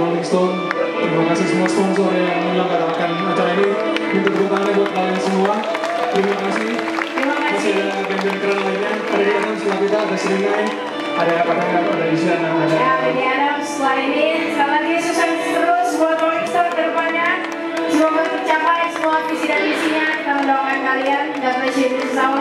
Rolling Stone. Terima kasih semua sponsor yang menyelenggarakan acara ini. untuk tepuk tangan buat kalian semua. Terima kasih. Terima Masih kasih. ada band-band keren lainnya. Ada di dalam kan sebelah kita, ada Seringai, ada apa ada di sana, ada Ya, ini Adams setelah ini Selamat lagi sukses terus buat Rolling Stone ke depannya. Semoga tercapai semua visi dan misinya. Kita mendoakan kalian. dan bless you. This is our